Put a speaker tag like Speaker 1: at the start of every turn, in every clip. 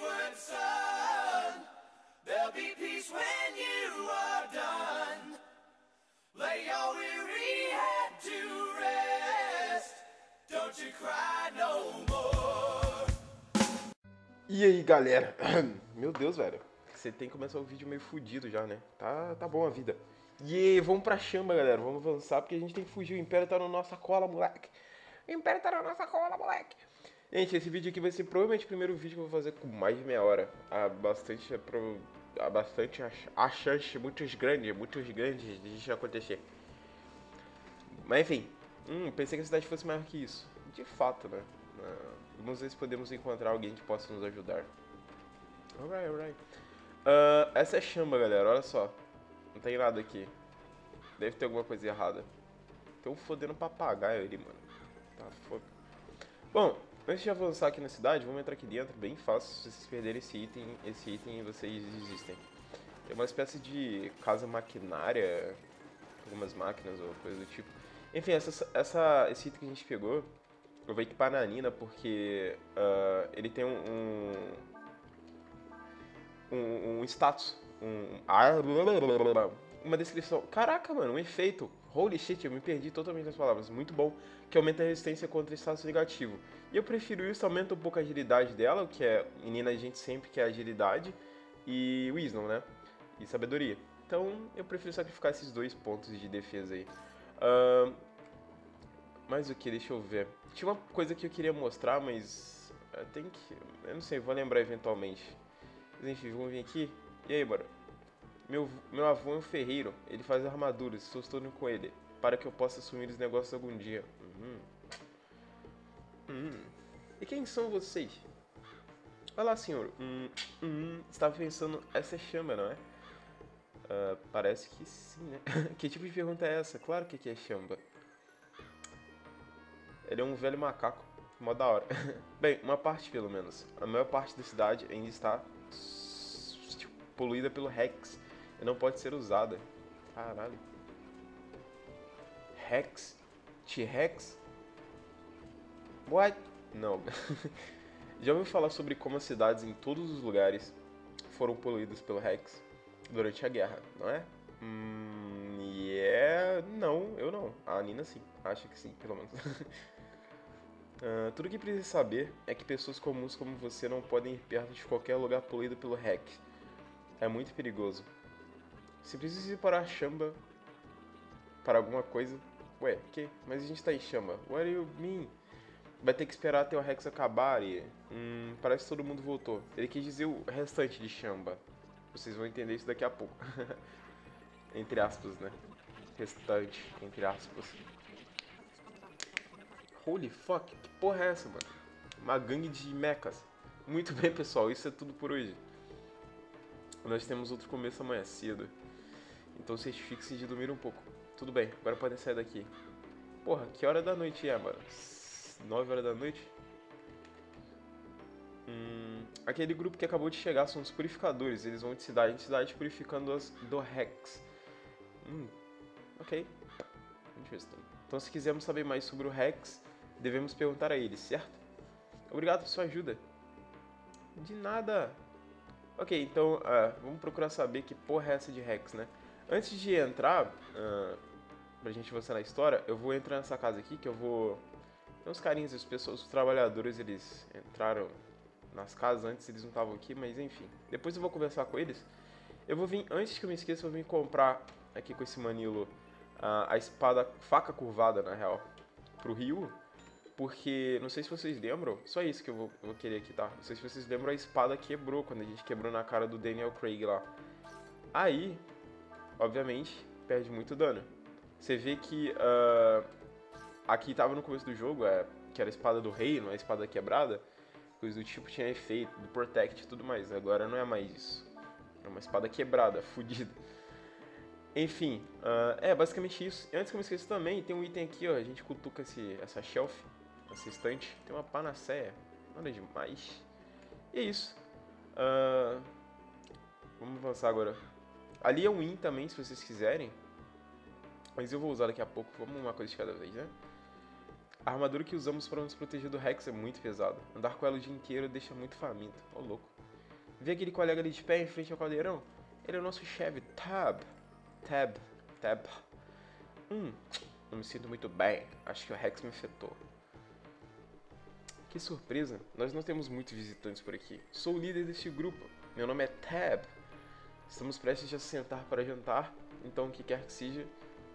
Speaker 1: wayward son. There'll be peace when you are done. Lay your weary head to rest. Don't you cry no more.
Speaker 2: E aí, galera? Meu Deus, velho. Você tem que começar o vídeo meio fudido já, né? Tá, tá bom a vida. E aí, vamos pra chama, galera. Vamos avançar porque a gente tem que fugir. O Império tá na nossa cola, moleque. O Império tá na nossa cola, moleque. Gente, esse vídeo aqui vai ser provavelmente o primeiro vídeo que eu vou fazer com mais de meia hora. Há bastante, há bastante a chance, muitos grandes, muitos grandes de acontecer. Mas enfim, hum, pensei que a cidade fosse maior que isso. De fato, né? Ah, vamos ver se podemos encontrar alguém que possa nos ajudar. Alright, alright. Ah, essa é chamba, galera, olha só. Não tem nada aqui. Deve ter alguma coisa errada. Tem um fodendo papagaio ali, mano. Tá foda. Bom, antes de avançar aqui na cidade, vamos entrar aqui dentro, bem fácil. Se vocês perderem esse item, esse item vocês desistem. Tem uma espécie de casa maquinária, algumas máquinas ou coisa do tipo. Enfim, essa, essa, esse item que a gente pegou, eu vou equipar na Nina porque ah, ele tem um, um, um, um status, um, uma descrição. Caraca, mano, um efeito. Holy shit, eu me perdi totalmente nas palavras. Muito bom, que aumenta a resistência contra status negativo. E eu prefiro isso, aumenta um pouco a agilidade dela, o que é, menina, a gente sempre quer agilidade, e wisdom, né? E sabedoria. Então, eu prefiro sacrificar esses dois pontos de defesa aí. Ahn, mais o que? Deixa eu ver. Tinha uma coisa que eu queria mostrar, mas eh, tem que. Eu não sei, vou lembrar eventualmente. Mas enfim, vamos vir aqui. E aí, bora? Meu, meu avô é um ferreiro, ele faz armaduras, estou estudando com ele, para que eu possa assumir os negócios algum dia. Uhum. Hum. E quem são vocês? Olá, senhor. Hum, estava pensando, essa é chama, não é? Ah, parece que sim, né? que tipo de pergunta é essa? Claro que aqui é chamba. Ele é um velho macaco. Mó da hora. Bem, uma parte pelo menos. A maior parte da cidade ainda está tipo, poluída pelo Rex não pode ser usada. Caralho. Rex? T-Rex? What? Não. Já ouviu falar sobre como as cidades em todos os lugares foram poluídas pelo Rex durante a guerra, não é? Hum, yeah, não, eu não. A Nina sim, acho que sim, pelo menos. Ah, tudo que precisa saber é que pessoas comuns como você não podem ir perto de qualquer lugar poluído pelo Rex. É muito perigoso. Se precisa ir para a chamba para alguma coisa. Ué, que? Mas a gente tá em chama. What do you mean? Vai ter que esperar até o Rex acabar e. Hum, parece que todo mundo voltou. Ele quis dizer o restante de chamba. Vocês vão entender isso daqui a pouco. entre aspas, né? Restante, entre aspas. Holy fuck, que porra é essa, mano? Uma gangue de mechas. Muito bem, pessoal, isso é tudo por hoje. Nós temos outro começo amanhã cedo. Então vocês fixem de dormir um pouco. Tudo bem, agora podem sair daqui. Porra, que hora da noite é, mano? 9 horas da noite? Hum, aquele grupo que acabou de chegar são os purificadores. Eles vão de cidade em cidade purificando as do Rex. Hum, ok. Interesting. Então, se quisermos saber mais sobre o Rex, devemos perguntar a ele, certo? Obrigado por sua ajuda. De nada. Ok, então ah, vamos procurar saber que porra é essa de Rex, né? Antes de entrar, ah, pra gente avançar na história, eu vou entrar nessa casa aqui que eu vou. Tem uns carinhos, as pessoas, os trabalhadores, eles entraram nas casas antes, eles não estavam aqui, mas enfim. Depois eu vou conversar com eles. Eu vou vir, antes que eu me esqueça, eu vou vir comprar aqui com esse manilo a, a espada, faca curvada na real, pro Ryu. Porque, não sei se vocês lembram, só isso que eu vou, eu vou querer aqui, tá? Não sei se vocês lembram, a espada quebrou quando a gente quebrou na cara do Daniel Craig lá. Aí, obviamente, perde muito dano. Você vê que ah, aqui tava no começo do jogo, é, que era a espada do rei, não é a espada quebrada. Coisa do tipo tinha efeito, do protect e tudo mais. Agora não é mais isso. É uma espada quebrada, fodida. Enfim, ah, é basicamente isso. E antes que eu me esqueça também, tem um item aqui, ó. A gente cutuca esse, essa shelf, essa estante. Tem uma panaceia. Nada demais. E é isso. Ah, vamos avançar agora. Ali é um win também, se vocês quiserem. Mas eu vou usar daqui a pouco. Vamos uma coisa de cada vez, né? A armadura que usamos para nos proteger do Rex é muito pesada. Andar com ela o dia inteiro deixa muito faminto. Ô, louco. Vê aquele colega ali de pé em frente ao caldeirão? Ele é o nosso chefe, Tab. Tab. Tab. Hum, não me sinto muito bem. Acho que o Rex me afetou. Que surpresa, nós não temos muitos visitantes por aqui. Sou o líder deste grupo. Meu nome é Tab. Estamos prestes a sentar para jantar, então o que quer que seja,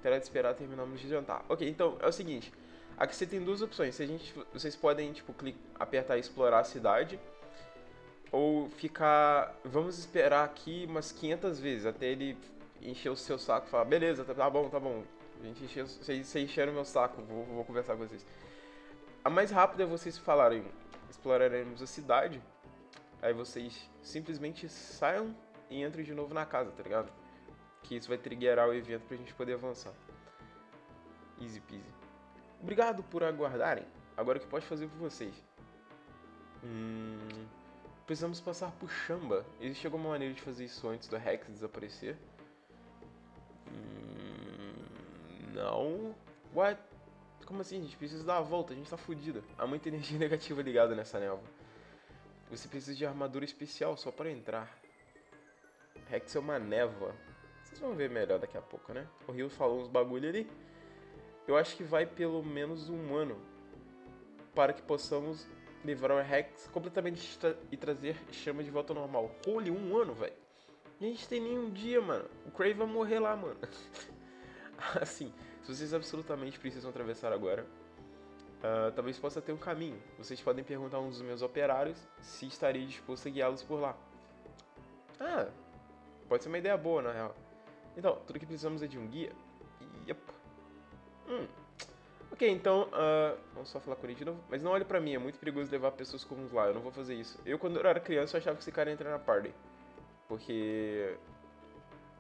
Speaker 2: terá de esperar terminarmos de jantar. Ok, então é o seguinte. Aqui você tem duas opções. A gente, vocês podem tipo clicar, apertar explorar a cidade ou ficar, vamos esperar aqui umas 500 vezes até ele encher o seu saco e falar, beleza, tá, tá bom, tá bom. A gente encheu, vocês, vocês encheram meu saco, vou, vou conversar com vocês. A mais rápida é vocês falarem, exploraremos a cidade, aí vocês simplesmente saiam e entrem de novo na casa, tá ligado? Que isso vai triggerar o evento pra gente poder avançar. Easy peasy. Obrigado por aguardarem. Agora o que pode fazer por vocês? Hum, precisamos passar por Chamba. Existe alguma maneira de fazer isso antes do Rex desaparecer? Hum, não. What? Como assim? A gente precisa dar a volta, a gente tá fudido. Há muita energia negativa ligada nessa névoa. Você precisa de armadura especial só para entrar. Rex é uma névoa. Vocês vão ver melhor daqui a pouco, né? O Rio falou uns bagulho ali. Eu acho que vai pelo menos um ano para que possamos livrar o Rex completamente e trazer chama de volta ao normal. Holy, um ano, velho. A gente tem nem um dia, mano. O Crave vai morrer lá, mano. assim, se vocês absolutamente precisam atravessar agora, uh, talvez possa ter um caminho. Vocês podem perguntar a um dos meus operários se estaria disposto a guiá-los por lá. Ah, pode ser uma ideia boa, na real. Então, tudo que precisamos é de um guia. Yep. Hum. Ok, então, uh, vamos só falar com ele de novo. Mas não olhe pra mim, é muito perigoso levar pessoas comuns lá, eu não vou fazer isso. Eu, quando eu era criança, eu achava que esse cara ia entrar na party. Porque...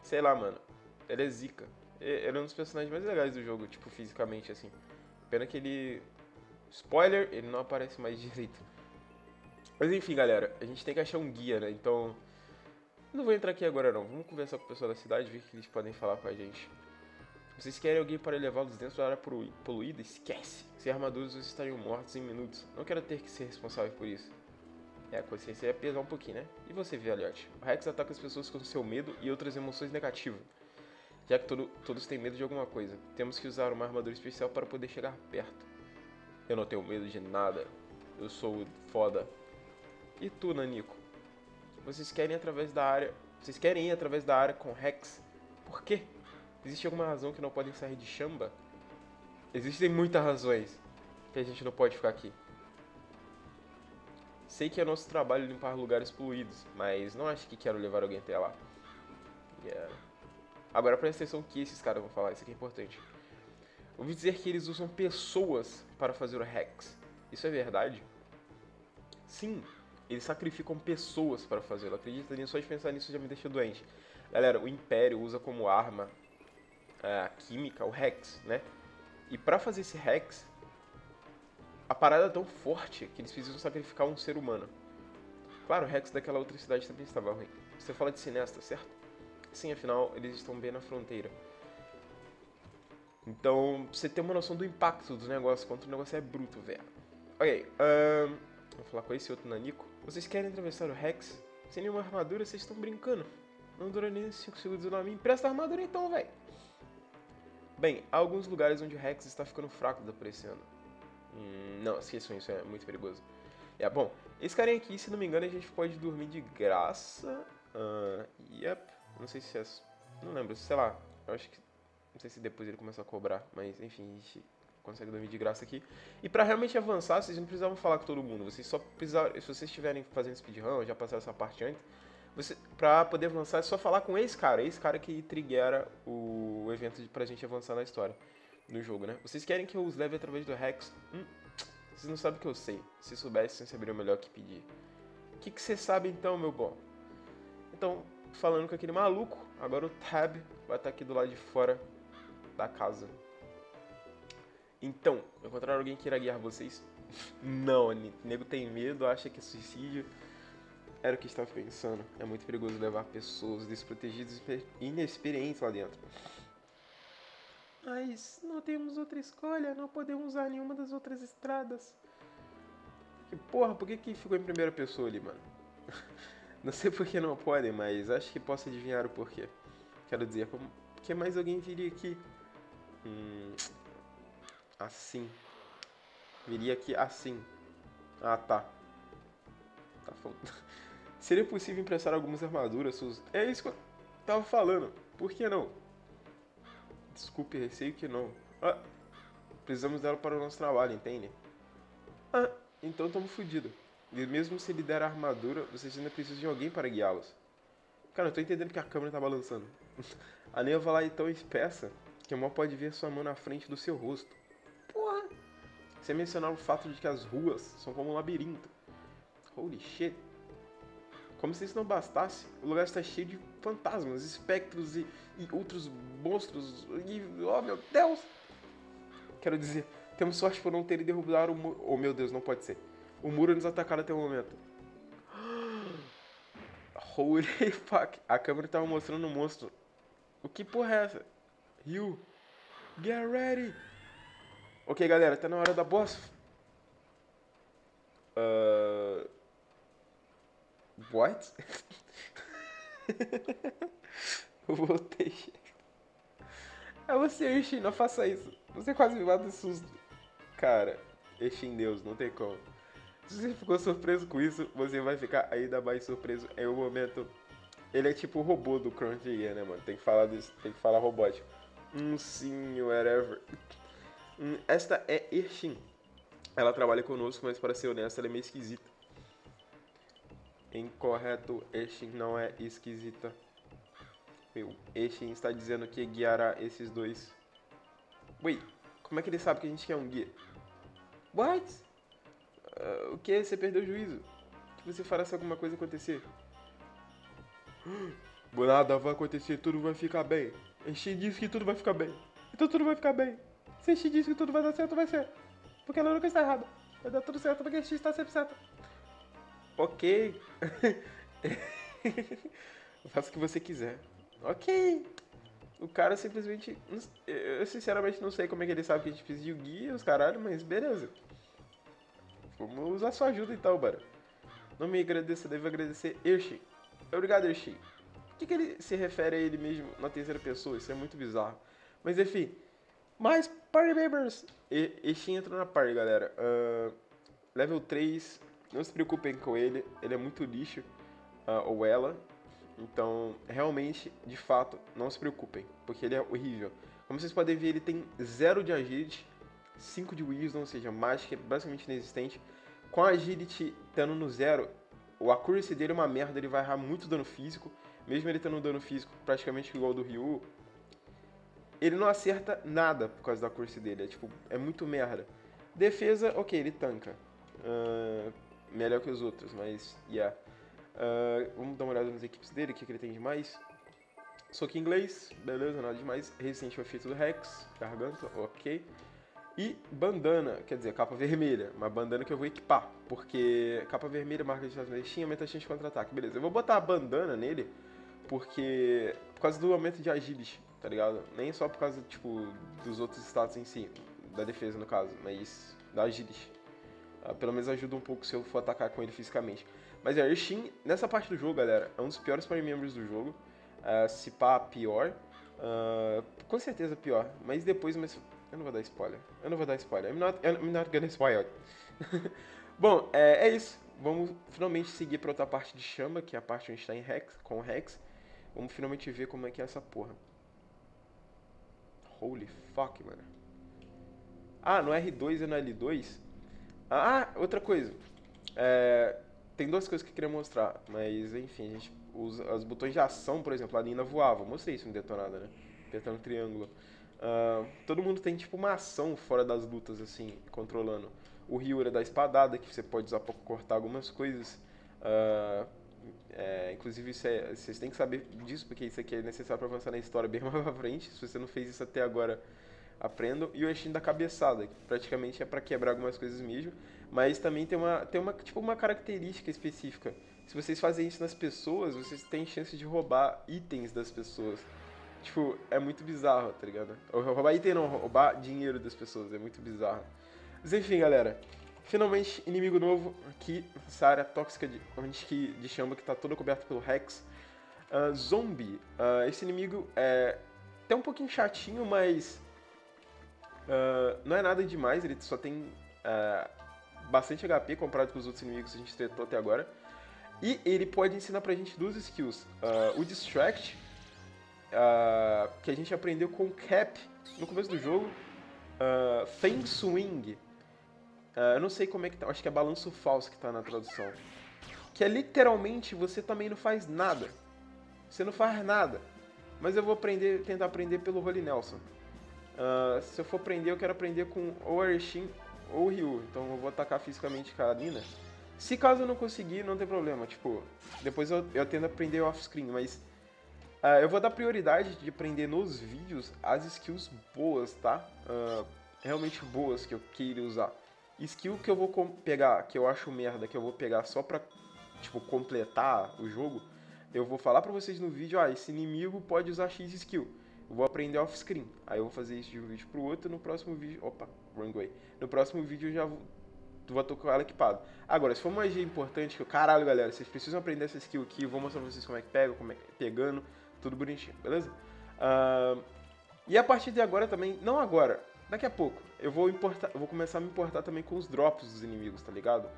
Speaker 2: Sei lá, mano. Ele é zica. Ele é um dos personagens mais legais do jogo, tipo, fisicamente, assim. Pena que ele... Spoiler, ele não aparece mais direito. Mas enfim, galera, a gente tem que achar um guia, né? Então... Não vou entrar aqui agora, não. Vamos conversar com o pessoal da cidade, ver o que eles podem falar com a gente. Vocês querem alguém para levá-los dentro da área poluída? Esquece! Sem armaduras vocês estariam mortos em minutos. Não quero ter que ser responsável por isso. É, a consciência ia pesar um pouquinho, né? E você, velhote? O Rex ataca as pessoas com seu medo e outras emoções negativas. Já que todo, todos têm medo de alguma coisa, temos que usar uma armadura especial para poder chegar perto. Eu não tenho medo de nada. Eu sou foda. E tu, Nanico? Vocês querem através da área. Vocês querem ir através da área com Rex? Por quê? Existe alguma razão que não podem sair de Chamba? Existem muitas razões que a gente não pode ficar aqui. Sei que é nosso trabalho limpar lugares poluídos, mas não acho que quero levar alguém até lá. Yeah. Agora presta atenção que esses caras vão falar, isso aqui é importante. Ouvi dizer que eles usam pessoas para fazer o Rex. Isso é verdade? Sim, eles sacrificam pessoas para fazê-lo. Acredita nisso? Só de pensar nisso já me deixa doente. Galera, o Império usa como arma a química, o Rex, né? E para fazer esse Rex, a parada é tão forte que eles precisam sacrificar um ser humano. Claro, o Rex daquela outra cidade também estava ruim. Você fala de Sinesta, certo? Sim, afinal, eles estão bem na fronteira. Então, você tem uma noção do impacto do negócio, quanto o negócio é bruto, velho. Ok, um, vou falar com esse outro nanico. Vocês querem atravessar o Rex? Sem nenhuma armadura, vocês estão brincando. Não dura nem 5 segundos na minha. Empresta a armadura então, velho. Bem, há alguns lugares onde o Rex está ficando fraco desaparecendo. Hum, não, esqueçam isso, é muito perigoso. É, bom, esse carinha aqui, se não me engano, a gente pode dormir de graça. Uh, yep, não sei se é... Não lembro, sei lá, eu acho que... Não sei se depois ele começa a cobrar, mas enfim, a gente consegue dormir de graça aqui. E para realmente avançar, vocês não precisavam falar com todo mundo, vocês só precisavam... Se vocês estiverem fazendo speedrun, já passaram essa parte antes, você, pra poder avançar é só falar com esse cara, esse cara que triggera o evento pra gente avançar na história do jogo, né? Vocês querem que eu os leve através do Rex? Hum, vocês não sabem o que eu sei. Se soubessem, saberiam melhor que pedir. O que, que você sabe então, meu bom? Então, falando com aquele maluco, agora o Tab vai estar aqui do lado de fora da casa. Então, encontrar alguém que irá guiar vocês? não, o nego tem medo, acha que é suicídio. Era o que estava pensando. É muito perigoso levar pessoas desprotegidas e inexperientes lá dentro. Mas não temos outra escolha, não podemos usar nenhuma das outras estradas. Que porra, por que, que ficou em primeira pessoa ali, mano? Não sei por que não podem, mas acho que posso adivinhar o porquê. Quero dizer, como, que mais alguém viria aqui? Hum, assim. Viria aqui assim. Ah, tá. Tá falando. Seria possível emprestar algumas armaduras? Suas... É isso que eu tava falando. Por que não? Desculpe, receio que não. Ah, precisamos dela para o nosso trabalho, entende? Ah, então estamos fodidos. E mesmo se ele der a armadura, vocês ainda precisam de alguém para guiá-los. Cara, eu tô entendendo que a câmera tá balançando. a neva lá é tão espessa que mal pode ver sua mão na frente do seu rosto. Sem mencionar o fato de que as ruas são como um labirinto. Holy shit. Como se isso não bastasse, o lugar está cheio de fantasmas, espectros e, e outros monstros. E, oh meu Deus! Quero dizer, temos sorte por não terem derrubado o muro. Oh meu Deus, não pode ser. O muro nos atacaram até o momento. Holy fuck. A câmera estava mostrando o um monstro. O que porra é essa? Rio. Get ready. Ok, galera, tá na hora da boss. Uh... What? Voltei. É você, Ishin, não faça isso. Você quase me mata de susto. Cara, Ishin Deus, não tem como. Se você ficou surpreso com isso, você vai ficar ainda mais surpreso em um momento. Ele é tipo o robô do Trigger, né, mano? Tem que falar disso, tem que falar robótico. Hum, sim, whatever. Hum, esta é Irshin. Ela trabalha conosco, mas para ser honesta, ela é meio esquisita. Incorreto, Irshin não é esquisita. Meu, Irshin está dizendo que guiará esses dois. Wait, como é que ele sabe que a gente quer um guia? What? Uh, o que? Você perdeu o juízo? Que você fará se alguma coisa acontecer? Nada vai acontecer, tudo vai ficar bem. Enchi disse que tudo vai ficar bem. Então tudo vai ficar bem. Se Enchi disse que tudo vai dar certo, vai ser. Porque ela nunca está errada. Vai dar tudo certo porque Enchi está sempre certa. Ok. Faça o que você quiser. Ok. O cara simplesmente. Eu sinceramente não sei como é que ele sabe que a gente precisa de guia, os caralho, mas beleza. Vamos usar sua ajuda então, bara. Não me agradeça, devo agradecer Hershey. Obrigado, Hershey. Por que, que ele se refere a ele mesmo na terceira pessoa? Isso é muito bizarro. Mas enfim. Mais Party Members! Hershey entra na party, galera. Uh, level 3. Não se preocupem com ele. Ele é muito lixo. Uh, ou ela. Então, realmente, de fato, não se preocupem. Porque ele é horrível. Como vocês podem ver, ele tem 0 de agility 5 de Wisdom, ou seja, mágica é basicamente inexistente. Com a Agility tendo no zero, o accuracy dele é uma merda, ele vai errar muito dano físico. Mesmo ele tendo um dano físico praticamente igual ao do Ryu, ele não acerta nada por causa da accuracy dele. É tipo, é muito merda. Defesa, ok, ele tanca. Uh, melhor que os outros, mas yeah. Uh, vamos dar uma olhada nas equipes dele, o que, que ele tem de mais. Soco inglês, beleza, nada demais. Resistente ao efeito do Rex, garganta, ok. E bandana, quer dizer, capa vermelha, uma bandana que eu vou equipar, porque capa vermelha, marca de vestinha, aumenta a chance de contra-ataque. Beleza, eu vou botar a bandana nele, porque por causa do aumento de agility, tá ligado? Nem só por causa, tipo, dos outros status em si, da defesa no caso, mas da agility. Uh, pelo menos ajuda um pouco se eu for atacar com ele fisicamente. Mas é, Ishin, nessa parte do jogo, galera, é um dos piores para membros do jogo. Uh, se pá, pior. Uh, com certeza pior, mas depois, mas eu não vou dar spoiler. Eu não vou dar spoiler. I'm not, I'm not gonna spoil. Bom, é, é, isso. Vamos finalmente seguir para outra parte de chama, que é a parte onde está em Rex, com o Rex. Vamos finalmente ver como é que é essa porra. Holy fuck, mano. Ah, no R2 e no L2? Ah, outra coisa. É, tem duas coisas que eu queria mostrar, mas enfim, a gente usa os botões de ação, por exemplo, a Nina voava. Mostrei isso no Detonada, né? Apertando triângulo. Uh, todo mundo tem tipo uma ação fora das lutas, assim, controlando. O Ryu era da espadada, que você pode usar para cortar algumas coisas. Uh, é, inclusive, é, vocês têm que saber disso, porque isso aqui é necessário para avançar na história bem mais pra frente. Se você não fez isso até agora, aprendam. E o Eshin da cabeçada, que praticamente é para quebrar algumas coisas mesmo. Mas também tem uma, tem uma, tipo, uma característica específica. Se vocês fazem isso nas pessoas, vocês têm chance de roubar itens das pessoas. Tipo, é muito bizarro, tá ligado? Roubar item não, roubar dinheiro das pessoas, é muito bizarro. Mas enfim, galera. Finalmente, inimigo novo aqui nessa área tóxica de, de, de chama que está toda coberta pelo Rex. Uh, zombie. Uh, esse inimigo é até um pouquinho chatinho, mas uh, não é nada demais. Ele só tem bastante HP comparado com os outros inimigos que a gente tretou até agora. E ele pode ensinar pra gente duas skills. o Distract, que a gente aprendeu com o Cap no começo do jogo. Uh, Feng Swing, Uh, eu não sei como é que tá, acho que é balanço falso que tá na tradução. Que é literalmente você também não faz nada. Você não faz nada. Mas eu vou aprender, tentar aprender pelo Holy Nelson. Uh, se eu for aprender, eu quero aprender com ou Arshin ou Ryu. Então eu vou atacar fisicamente com a Lina. Se caso eu não conseguir, não tem problema. Tipo, depois eu, eu tento aprender off-screen, mas uh, eu vou dar prioridade de aprender nos vídeos as skills boas, tá? Uh, realmente boas que eu queira usar. Skill que eu vou pegar, que eu acho merda, que eu vou pegar só pra, tipo, completar o jogo, eu vou falar pra vocês no vídeo, ah, esse inimigo pode usar X skill. Eu vou aprender off-screen. Aí eu vou fazer isso de um vídeo pro outro, no próximo vídeo... Opa, wrong way. No próximo vídeo eu já vou, vou tô ela equipado. Agora, se for uma magia importante, que eu, caralho, galera, vocês precisam aprender essa skill aqui, eu vou mostrar pra vocês como é que pega, como é que pegando, tudo bonitinho, beleza? Uh, e a partir de agora também, não agora, Daqui a pouco, eu vou importar, eu vou começar a me importar também com os drops dos inimigos, tá ligado?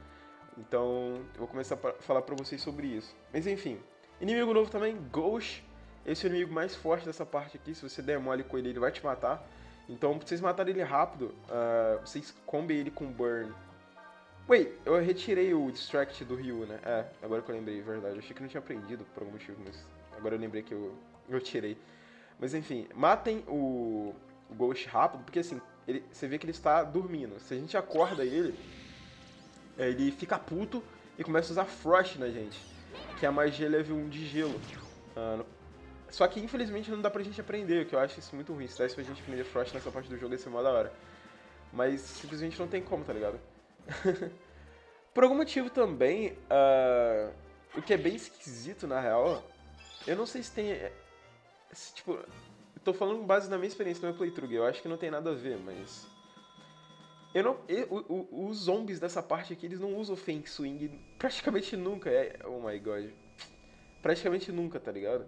Speaker 2: Então, eu vou começar a falar pra vocês sobre isso. Mas enfim, inimigo novo também, Ghost. Esse é o inimigo mais forte dessa parte aqui. Se você der mole com ele, ele vai te matar. Então, pra vocês matarem ele rápido, uh, vocês combem ele com Burn. Wait, eu retirei o Distract do Ryu, né? É, agora que eu lembrei, verdade. Eu achei que não tinha aprendido por algum motivo, mas agora eu lembrei que eu, eu tirei. Mas enfim, matem o, o Ghost rápido, porque assim, ele, você vê que ele está dormindo. Se a gente acorda ele, é, ele fica puto e começa a usar Frost na gente, que é a magia level 1 de gelo. Só que infelizmente não dá pra gente aprender, que eu acho isso muito ruim. Se desse pra gente aprender Frost nessa parte do jogo ia ser mó da hora. Mas simplesmente não tem como, tá ligado? Por algum motivo também, uh, o que é bem esquisito na real, eu não sei se tem. É, se, tipo, tô falando com base na minha experiência no meu playthrough, eu acho que não tem nada a ver, mas... Eu não, eu, o, os zombies dessa parte aqui, eles não usam Feng Swing praticamente nunca. É, oh my god. Praticamente nunca, tá ligado?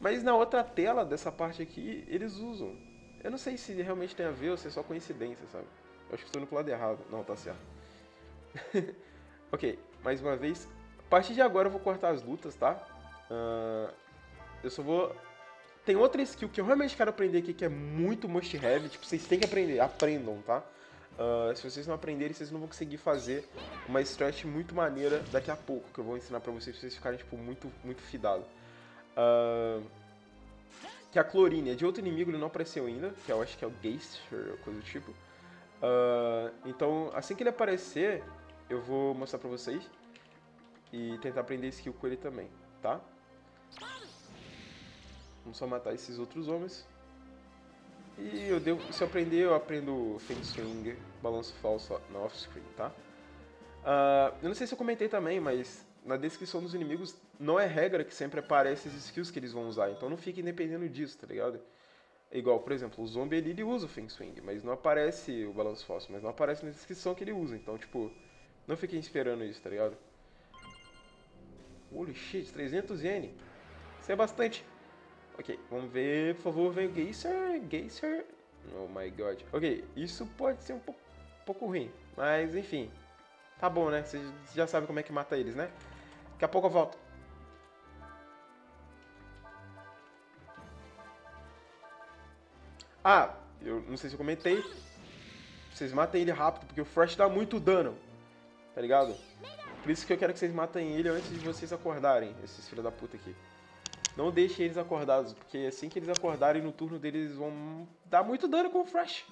Speaker 2: Mas na outra tela dessa parte aqui, eles usam. Eu não sei se realmente tem a ver ou se é só coincidência, sabe? Eu acho que estou indo pro lado errado. Não, tá certo. ok, mais uma vez. A partir de agora eu vou cortar as lutas, tá? Uh, eu só vou tem outra skill que eu realmente quero aprender aqui que é muito must have, tipo, vocês têm que aprender, aprendam, tá? Uh, se vocês não aprenderem, vocês não vão conseguir fazer uma stretch muito maneira daqui a pouco, que eu vou ensinar pra vocês, pra vocês ficarem, tipo, muito, muito fidado. Uh, que é a Clorine, é de outro inimigo, ele não apareceu ainda, que eu acho que é o Geister, coisa do tipo. Uh, então, assim que ele aparecer, eu vou mostrar pra vocês e tentar aprender skill com ele também, tá? Vamos só matar esses outros homens. E eu devo, se eu aprender, eu aprendo Feng Swing, balanço falso na off-screen, tá? Uh, eu não sei se eu comentei também, mas na descrição dos inimigos não é regra que sempre aparece as skills que eles vão usar, então não fiquem dependendo disso, tá ligado? Igual, por exemplo, o zombie ele, usa o Feng Swing, mas não aparece o balanço falso, mas não aparece na descrição que ele usa, então, tipo, não fiquem esperando isso, tá ligado? Holy shit, 300 yen. Isso é bastante. Ok, vamos ver, por favor, vem o Geyser, Geyser, oh my god. Ok, isso pode ser um pouco, ruim, mas enfim, tá bom, né? Você já sabe como é que mata eles, né? Daqui a pouco eu volto. Ah, eu não sei se eu comentei, vocês matem ele rápido, porque o Frost dá muito dano, tá ligado? Por isso que eu quero que vocês matem ele antes de vocês acordarem, esses filhos da puta aqui. Não deixe eles acordados, porque assim que eles acordarem no turno deles, eles vão dar muito dano com o Fresh.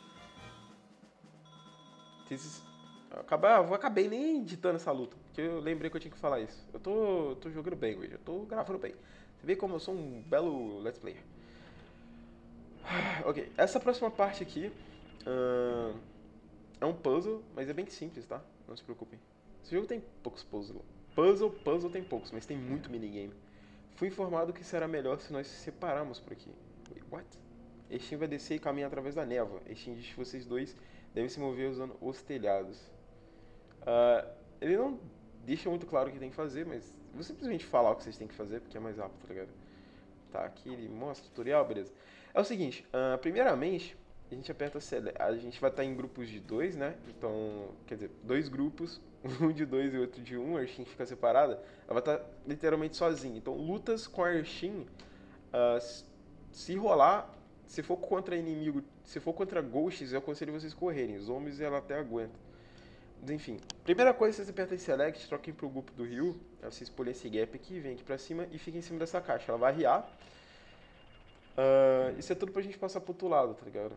Speaker 2: Eu acabei, eu acabei nem editando essa luta, porque eu lembrei que eu tinha que falar isso. Eu tô, tô jogando bem hoje, eu tô gravando bem. Você vê como eu sou um belo let's player. Ok, essa próxima parte aqui uh, é um puzzle, mas é bem simples, tá? Não se preocupem. Esse jogo tem poucos puzzles. Puzzle, puzzle tem poucos, mas tem muito minigame. Fui informado que será melhor se nós se separarmos por aqui. What? Estin vai descer e caminhar através da névoa. Estin diz que vocês dois devem se mover usando os telhados. Uh, ele não deixa muito claro o que tem que fazer, mas vou simplesmente falar o que vocês têm que fazer, porque é mais rápido, tá ligado? Tá, aqui ele mostra o tutorial, beleza. É o seguinte, uh, primeiramente, a gente aperta select, a gente vai estar em grupos de dois, né? Então, quer dizer, dois grupos, um de dois e outro de um, a Arshin fica separada, ela vai estar literalmente sozinha. Então, lutas com a Arshin, uh, se rolar, se for contra inimigo, se for contra ghosts, eu aconselho vocês correrem. Zombies ela até aguenta. Mas enfim, primeira coisa, vocês apertam em select, troquem pro grupo do rio, vocês pulem esse gap aqui, vem aqui pra cima e fiquem em cima dessa caixa. Ela vai riar. Uh, isso é tudo pra gente passar pro outro lado, tá ligado?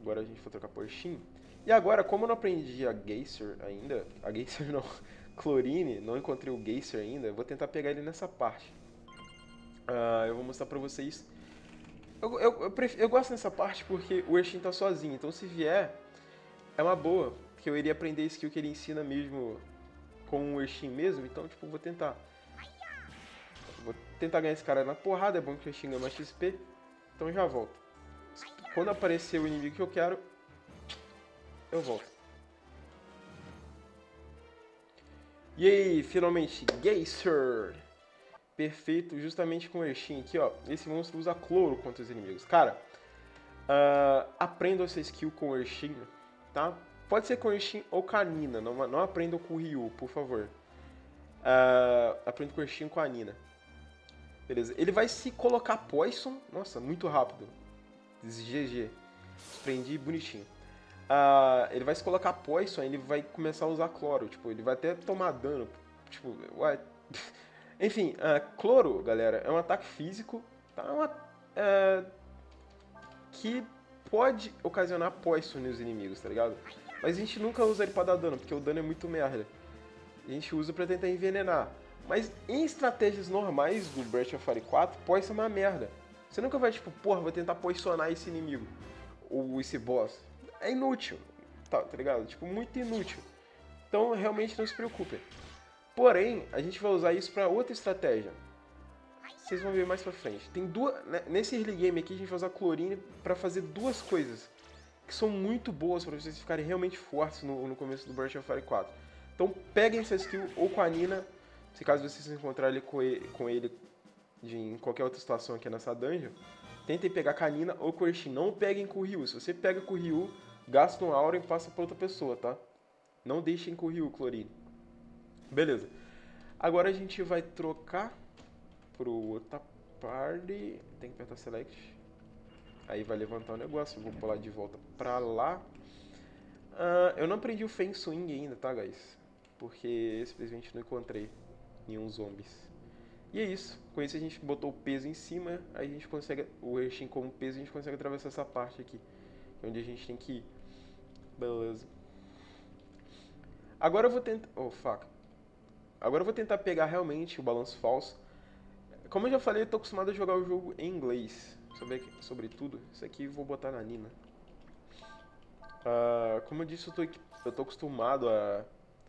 Speaker 2: Agora a gente vai trocar por Shin. E agora, como eu não aprendi a Geyser ainda, a Geyser não, Chlorine, não encontrei o Geyser ainda, vou tentar pegar ele nessa parte. Uh, eu vou mostrar pra vocês eu, eu, eu, prefiro, eu, gosto dessa parte porque o Ershin tá sozinho, então se vier, é uma boa, porque eu iria aprender a skill que ele ensina mesmo com o Ershin mesmo, então tipo, vou tentar. Vou tentar ganhar esse cara na porrada, é bom que o Ershin ganha mais XP, então já volto. Quando aparecer o inimigo que eu quero, eu volto. E aí, finalmente, Geyser! perfeito justamente com o Ershin aqui, ó. Esse monstro usa cloro contra os inimigos. Cara, uh, aprenda essa skill com o Ershin, tá? Pode ser com o Ershin ou com a Nina, não, não aprendam com o Ryu, por favor. Uh, aprenda com o Ershin com a Nina. Beleza, ele vai se colocar Poison, nossa, muito rápido. GG. Prendi bonitinho. Uh, ele vai se colocar Poison, ele vai começar a usar cloro, tipo, ele vai até tomar dano. Tipo, ué... Enfim, uh, cloro, galera, é um ataque físico, tá? É uma, uh, que pode ocasionar poison nos inimigos, tá ligado? Mas a gente nunca usa ele pra dar dano, porque o dano é muito merda. A gente usa pra tentar envenenar. Mas em estratégias normais do Breath of Fire 4, poison é uma merda. Você nunca vai, tipo, porra, vou tentar poisonar esse inimigo. Ou esse boss. É inútil, tá, tá ligado? Tipo, muito inútil. Então, realmente não se preocupem. Porém, a gente vai usar isso para outra estratégia. Vocês vão ver mais pra frente. Tem duas, né, nesse early game aqui a gente vai usar clorine para fazer duas coisas que são muito boas para vocês ficarem realmente fortes no, no começo do Breath of Fire 4. Então peguem essa skill ou com a Nina, se caso vocês encontrarem ele com ele, com ele de, em qualquer outra situação aqui nessa dungeon, tentem pegar com a Nina ou com o Ershin. Não peguem com o Ryu. Se você pega com o Ryu, gasta um aura e passa para outra pessoa, tá? Não deixem com o Clorine. Beleza. Agora a gente vai trocar pro outra party. Tem que apertar select. Aí vai levantar o negócio. Vou pular de volta pra lá. Uh, eu não aprendi o Feng Swing ainda, tá, guys? Porque simplesmente não encontrei nenhum zombies. E é isso. Com isso a gente botou o peso em cima. Aí a gente consegue. O Henshin como peso, a gente consegue atravessar essa parte aqui. Onde a gente tem que ir. Beleza. Agora eu vou tentar. Oh, fuck. Agora eu vou tentar pegar realmente o balanço falso. Como eu já falei, eu tô acostumado a jogar o jogo em inglês. Sobre, sobre tudo. Isso aqui eu vou botar na Nina. Uh, como eu disse, eu tô, eu tô acostumado a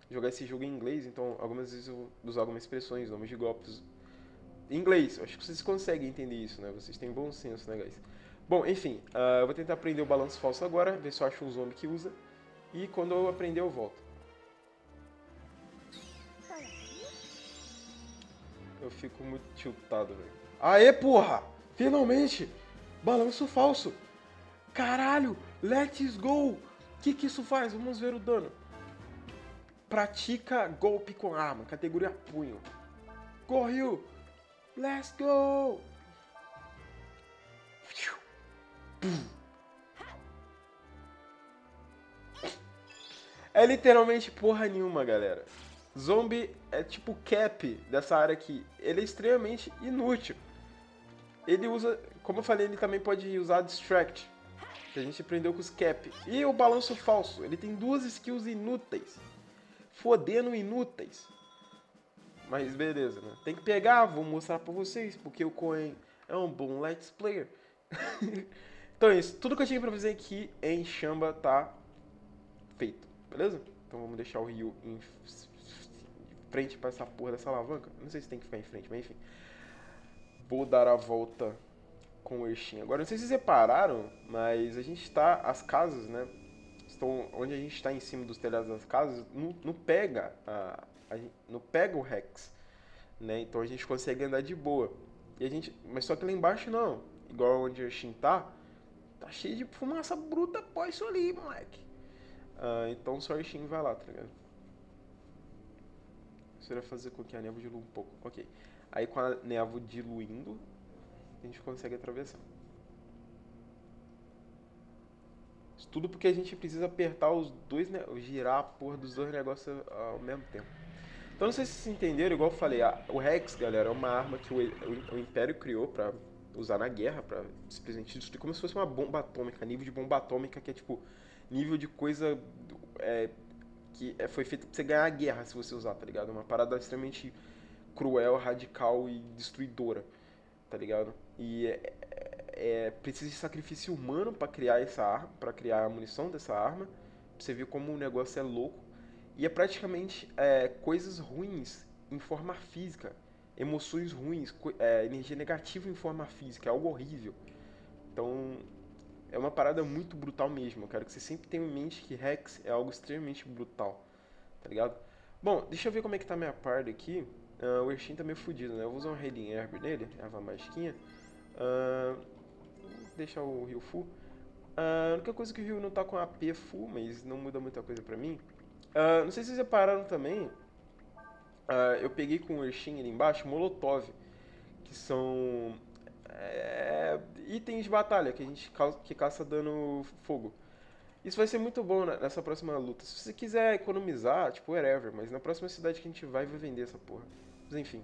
Speaker 2: jogar esse jogo em inglês, então algumas vezes eu uso algumas expressões, nomes de golpes em inglês. Acho que vocês conseguem entender isso, né? Vocês têm bom senso, né, guys? Bom, enfim, uh, eu vou tentar aprender o balanço falso agora, ver se eu acho um zombie que usa. E quando eu aprender, eu volto. Eu fico muito tiltado, velho. Aê, porra! Finalmente! Balanço falso! Caralho! Let's go! O que, que isso faz? Vamos ver o dano. Pratica golpe com arma, categoria punho. Correu! Let's go! É literalmente porra nenhuma, galera. Zombie é tipo cap dessa área aqui. Ele é extremamente inútil. Ele usa, como eu falei, ele também pode usar Distract, que a gente aprendeu com os cap. E o balanço falso, ele tem duas skills inúteis. Fodendo inúteis. Mas beleza, né? Tem que pegar, vou mostrar pra vocês, porque o Coen é um bom Let's Player. então é isso, tudo que eu tinha pra fazer aqui em Chamba tá feito, beleza? Então vamos deixar o Rio em frente para essa porra dessa alavanca. Não sei se tem que ficar em frente, mas enfim. Vou dar a volta com o eixinho. Agora, não sei se vocês repararam, mas a gente está... As casas, né? estão onde a gente está em cima dos telhados das casas, não, não pega a, a, não pega o Rex, né? Então a gente consegue andar de boa. E a gente, mas só que lá embaixo não, igual onde a Shin tá, tá cheio de fumaça bruta pós isso ali, moleque. Uh, então só o Shin vai lá, tá ligado? Isso vai fazer com que a névoa dilua um pouco. Ok. Aí com a névoa diluindo, a gente consegue atravessar. Isso tudo porque a gente precisa apertar os dois, girar a porra dos dois negócios ao mesmo tempo. Então não sei se vocês entenderam, igual eu falei, a, o Rex, galera, é uma arma que o, o, o Império criou pra usar na guerra, pra simplesmente destruir, como se fosse uma bomba atômica, nível de bomba atômica que é tipo, nível de coisa é, que é, foi feita pra você ganhar a guerra se você usar, tá ligado? Uma parada extremamente cruel, radical e destruidora, tá ligado? E é, é, precisa de sacrifício humano para criar essa arma, para criar a munição dessa arma. Pra você ver como o negócio é louco. E é praticamente é, coisas ruins em forma física, emoções ruins, é, energia negativa em forma física, é algo horrível. Então é uma parada muito brutal mesmo. Eu quero que você sempre tenha em mente que Rex é algo extremamente brutal, tá ligado? Bom, deixa eu ver como é que tá minha parda aqui. Uh, o Ershin tá meio fudido, né? Eu vou usar um Healing Herb nele, erva mágica. Uh, deixar o Rio full. Uh, a única coisa que o Rio não tá com AP full, mas não muda muita coisa pra mim. Uh, não sei se vocês repararam também, uh, eu peguei com o Urshin ali embaixo, Molotov, que são é, itens de batalha que a gente que caça dano fogo. Isso vai ser muito bom nessa próxima luta. Se você quiser economizar, tipo, whatever, mas na próxima cidade que a gente vai, vai vender essa porra. Mas enfim.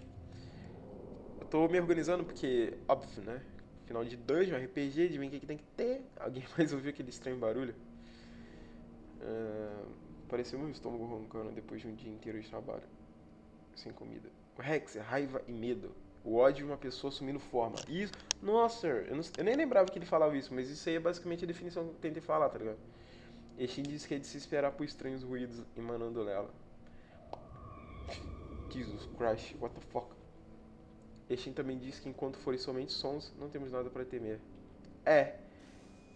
Speaker 2: Eu tô me organizando porque, óbvio, né? final de dungeon, RPG, de o que, que tem que ter. Alguém mais ouviu aquele estranho barulho? Uh, pareceu meu estômago roncando depois de um dia inteiro de trabalho. Sem comida. Rex, é raiva e medo. O ódio de uma pessoa assumindo forma. Isso. Nossa, eu, não, eu, nem lembrava que ele falava isso, mas isso aí é basicamente a definição que eu tentei falar, tá ligado? Este diz que é de se esperar por estranhos ruídos emanando dela. Jesus Christ, what the fuck? Estin também diz que enquanto forem somente sons, não temos nada para temer. É.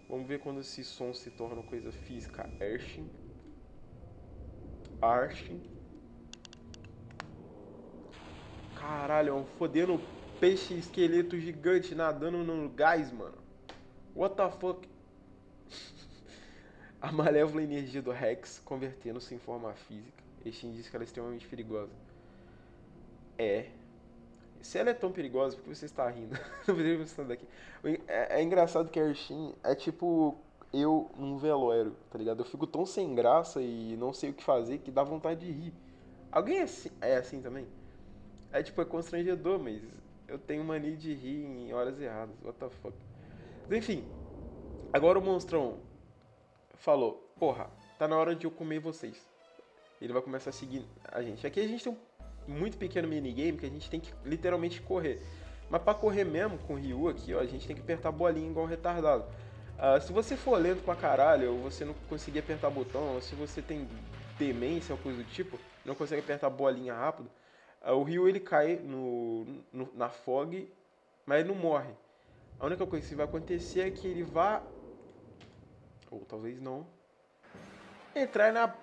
Speaker 2: Vamos ver quando esses sons se tornam coisa física. Ershin. Arshin. Caralho, é um fodendo peixe esqueleto gigante nadando no gás, mano. What the fuck? A malévola energia do Rex convertendo-se em forma física. Estin diz que ela é extremamente perigosa. É. Se ela é tão perigosa, por que você está rindo? daqui. É, é engraçado que a Ershin é tipo eu num velório, tá ligado? Eu fico tão sem graça e não sei o que fazer que dá vontade de rir. Alguém é assim, é assim também? É tipo, é constrangedor, mas eu tenho mania de rir em horas erradas. What the fuck? Enfim, agora o monstrão falou: Porra, tá na hora de eu comer vocês. Ele vai começar a seguir a gente. Aqui a gente tem um muito pequeno minigame que a gente tem que literalmente correr. Mas para correr mesmo com o Ryu aqui, ó, a gente tem que apertar a bolinha igual um retardado. Uh, se você for lento pra caralho, ou você não conseguir apertar botão, ou se você tem demência ou coisa do tipo, não consegue apertar a bolinha rápido, o Ryu ele cai no, no, na fog, mas ele não morre. A única coisa que vai acontecer é que ele vá, ou talvez não, entrar na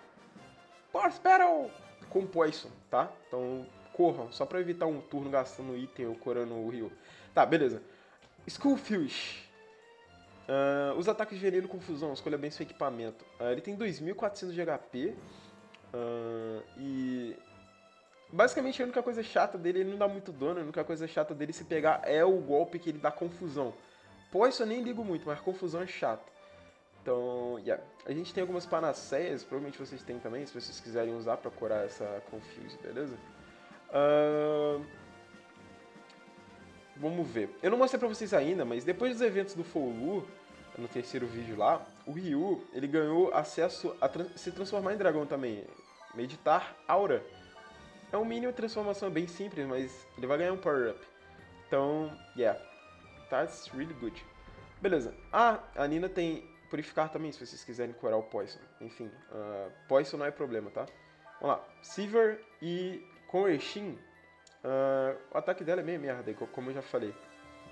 Speaker 2: Boss Battle! com Poison, tá? Então corram, só pra evitar um turno gastando item ou corando o rio. Tá, beleza. Skullfish. Uh, os ataques de veneno confusão, escolha bem seu equipamento. Uh, ele tem 2400 de HP. Uh, e. Basicamente a única coisa chata dele, ele não dá muito dano, a única coisa chata dele se pegar é o golpe que ele dá confusão. Poison eu nem ligo muito, mas confusão é chato. Então, yeah. a gente tem algumas panaceias, provavelmente vocês têm também, se vocês quiserem usar para curar essa Confuse, beleza? Uh... Vamos ver. Eu não mostrei pra vocês ainda, mas depois dos eventos do Foulu, no terceiro vídeo lá, o Ryu, ele ganhou acesso a trans se transformar em dragão também. Meditar Aura. É um mínimo transformação bem simples, mas ele vai ganhar um power-up. Então, yeah. That's really good. Beleza. Ah, a Nina tem purificar também, se vocês quiserem curar o Poison. Enfim, uh, Poison não é problema, tá? Vamos lá. Silver e com Ershin, uh, o ataque dela é meio merda, como eu já falei.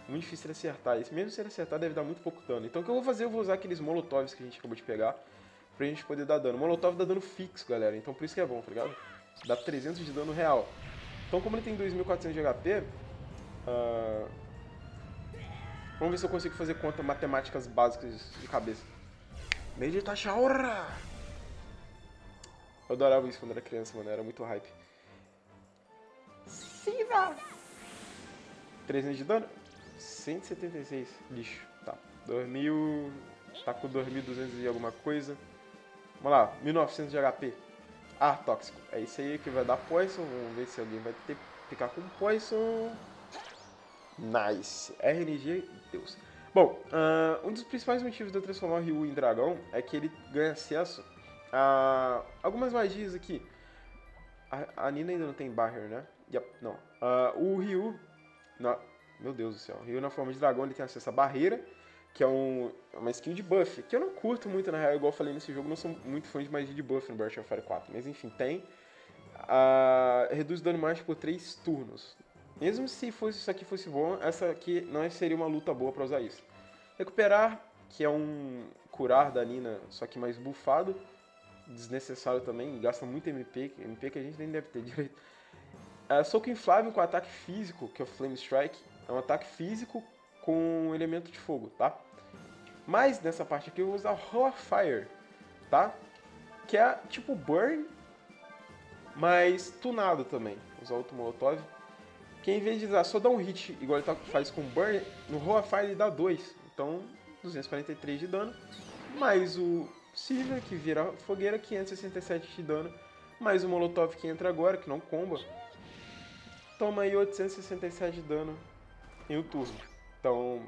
Speaker 2: Muito difícil de acertar. Esse mesmo se ele acertar deve dar muito pouco dano. Então o que eu vou fazer? Eu vou usar aqueles molotovs que a gente acabou de pegar. pra gente poder dar dano. Molotov dá dano fixo, galera, então por isso que é bom, tá ligado? Dá 300 de dano real. Então como ele tem 2.400 de HP, uh... vamos ver se eu consigo fazer conta matemáticas básicas de cabeça. Medita Shaura! Eu adorava isso quando era criança, mano, era muito hype. Siva! 300 de dano? 176, lixo. Tá, 2000... Tá com 2.200 e alguma coisa. Vamos lá, 1900 de HP. Ar tóxico. É isso aí que vai dar Poison. Vamos ver se alguém vai ter ficar com Poison. Nice. RNG, Deus. Bom, uh, um dos principais motivos de eu transformar o Ryu em dragão é que ele ganha acesso a algumas magias aqui. A, a Nina ainda não tem barrier, né? Yep, não. Uh, o Ryu, na, meu Deus do céu, o Ryu na forma de dragão ele tem acesso a barreira que é um, uma skill de buff, que eu não curto muito na real, igual eu falei nesse jogo, não sou muito fã de magia de buff no Breath of Fire 4, mas enfim, tem. Uh, reduz dano mágico por 3 turnos. Mesmo se fosse, isso aqui fosse bom, essa aqui não seria uma luta boa para usar isso. Recuperar, que é um curar da Nina, só que mais buffado, desnecessário também, gasta muito MP, MP que a gente nem deve ter direito. Uh, soco inflável com ataque físico, que é o Flame Strike, é um ataque físico com elemento de fogo, tá? Mas nessa parte aqui eu vou usar Raw Fire, tá? Que é tipo Burn, mas tunado também. Vou usar outro Molotov. Que em vez de usar só dar um hit, igual ele tá, faz com Burn, no Raw Fire ele dá 2. Então, 243 de dano. Mais o Silver, que vira fogueira, 567 de dano. Mais o Molotov que entra agora, que não comba. Toma aí 867 de dano em um turno. Então,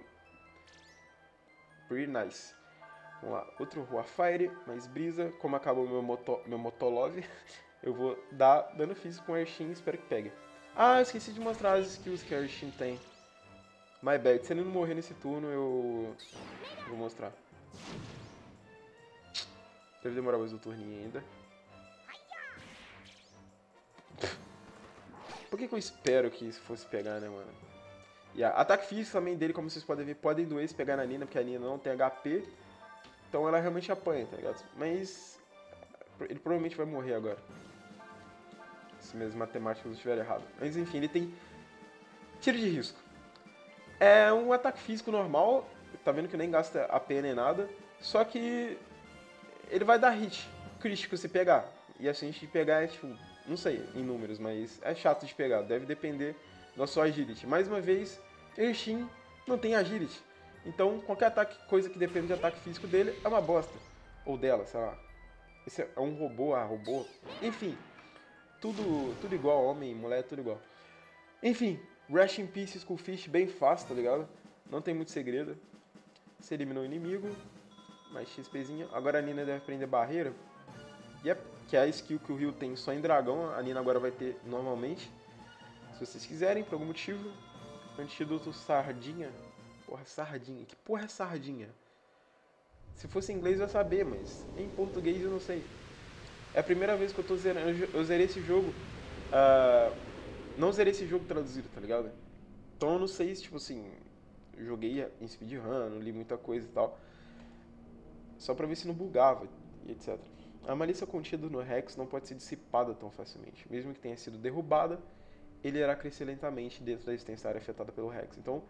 Speaker 2: pretty nice. Vamos lá, outro Rua Fire, mais brisa. Como acabou meu, moto, meu Motolov, eu vou dar dano físico com Arshin e espero que pegue. Ah, eu esqueci de mostrar as skills que Arshin tem. My bad, se ele não morrer nesse turno, eu vou mostrar. Deve demorar mais um turninho ainda. Por que, que eu espero que isso fosse pegar, né, mano? Yeah. Ataque físico também dele, como vocês podem ver, podem doer se pegar na Nina, porque a Nina não tem HP. Então ela realmente apanha, tá ligado? Mas ele provavelmente vai morrer agora. Se mesmo matemática não estiver errado. Mas enfim, ele tem tiro de risco. É um ataque físico normal, tá vendo que nem gasta AP nem nada. Só que ele vai dar hit crítico se pegar. E assim, a gente pegar é tipo, não sei em números, mas é chato de pegar. Deve depender da sua agility. Mais uma vez, Ershin não tem agility. Então, qualquer ataque, coisa que depende de ataque físico dele é uma bosta. Ou dela, sei lá. Esse é um robô, ah, robô. Enfim, tudo, tudo igual, homem, mulher, tudo igual. Enfim, Rush in Peace Skullfish bem fácil, tá ligado? Não tem muito segredo. Você eliminou o inimigo, mais XPzinha. Agora a Nina deve aprender barreira. Yep, que é a skill que o Rio tem só em dragão, a Nina agora vai ter normalmente. Se vocês quiserem, por algum motivo. Antídoto sardinha. Porra, sardinha. Que porra é sardinha? Se fosse em inglês eu ia saber, mas em português eu não sei. É a primeira vez que eu tô zerando. Eu zerei esse jogo. Uh, não zerei esse jogo traduzido, tá ligado? Então eu não sei se, tipo assim. Joguei em speedrun, li muita coisa e tal. Só pra ver se não bugava e etc. A malícia contida no Rex não pode ser dissipada tão facilmente. Mesmo que tenha sido derrubada, ele irá crescer lentamente dentro da existência da área afetada pelo Rex. Então,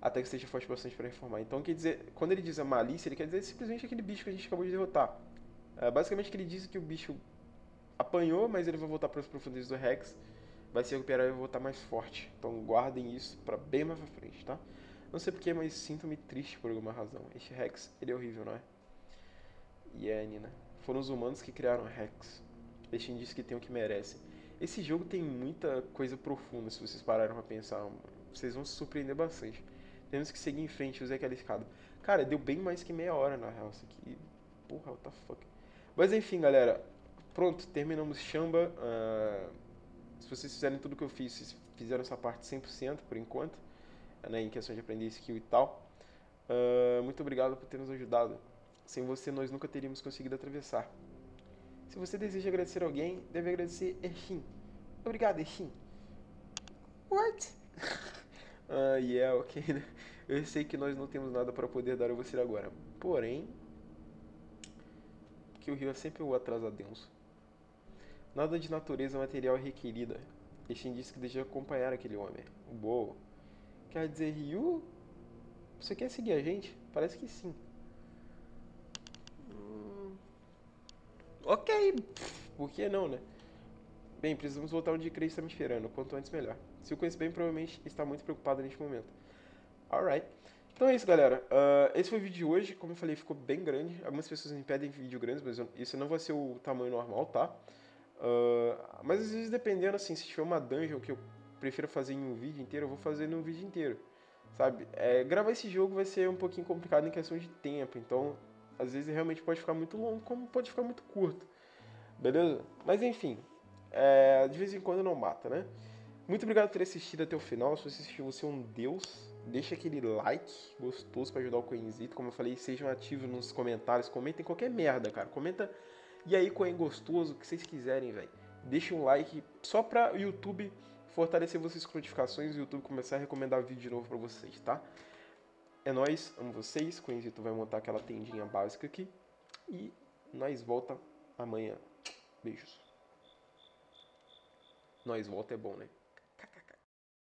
Speaker 2: até que esteja forte bastante para reformar. Então, quer dizer, quando ele diz a malícia, ele quer dizer simplesmente aquele bicho que a gente acabou de derrotar. É, basicamente, que ele diz que o bicho apanhou, mas ele vai voltar para as profundezas do Rex, vai se recuperar e vai voltar mais forte. Então, guardem isso para bem mais pra frente, tá? Não sei porquê, mas sinto-me triste por alguma razão. Este Rex, ele é horrível, não é? E yeah, é, Nina. Foram os humanos que criaram o Rex. Este diz que tem o que merece. Esse jogo tem muita coisa profunda, se vocês pararam pra pensar. Vocês vão se surpreender bastante. Temos que seguir em frente, usei aquela escada. Cara, deu bem mais que meia hora na real isso aqui. Porra, what the fuck. Mas enfim, galera. Pronto, terminamos Chamba. Uh, se vocês fizerem tudo que eu fiz, vocês fizeram essa parte 100% por enquanto. Né, em questão de aprender skill e tal. Uh, muito obrigado por ter nos ajudado. Sem você, nós nunca teríamos conseguido atravessar. Se você deseja agradecer alguém, deve agradecer Ershin. Obrigado, Ershin. What? ah, yeah, ok? Eu sei que nós não temos nada para poder dar a você agora. Porém, que o rio é sempre o atrasadenso. Nada de natureza material requerida. Este disse que deseja acompanhar aquele homem. Boa. Quer dizer, Ryu, você quer seguir a gente? Parece que sim. Hum, ok, por que não, né? Bem, precisamos voltar onde Craig está me esperando, quanto antes melhor. Se o conhece bem, provavelmente está muito preocupado neste momento. Alright. Então é isso, galera. Uh, esse foi o vídeo de hoje. Como eu falei, ficou bem grande. Algumas pessoas me pedem vídeo grande, mas isso não vai ser o tamanho normal, tá? Uh, mas às vezes, dependendo, assim, se tiver uma dungeon que eu prefiro fazer em um vídeo inteiro, eu vou fazer num vídeo inteiro. Sabe? É, gravar esse jogo vai ser um pouquinho complicado em questão de tempo. Então, às vezes, realmente pode ficar muito longo, como pode ficar muito curto. Beleza? Mas enfim, é, de vez em quando não mata, né? Muito obrigado por ter assistido até o final. Se você assistiu, você é um deus. Deixa aquele like gostoso para ajudar o Coenzito. Como eu falei, sejam ativos nos comentários. Comentem qualquer merda, cara. Comenta e aí, Coen gostoso, o que vocês quiserem, velho. Deixa um like só pra YouTube fortalecer vocês com notificações e o YouTube começar a recomendar vídeo de novo pra vocês, tá? É nóis, amo vocês. Coenzito vai montar aquela tendinha básica aqui. E nós volta amanhã. Beijos. Nós volta é bom, né?